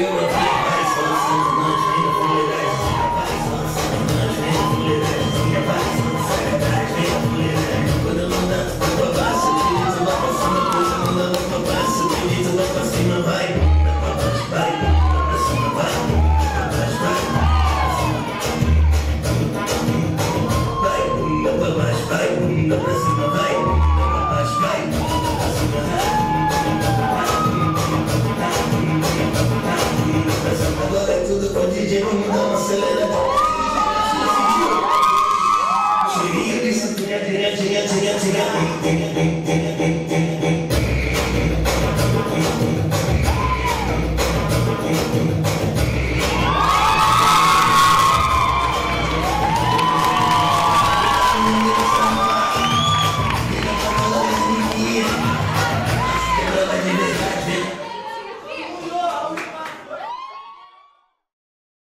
you. pra DJ convidar uma acelerada. Tirinha, tirinha, tirinha, tirinha, tirinha, tirinha.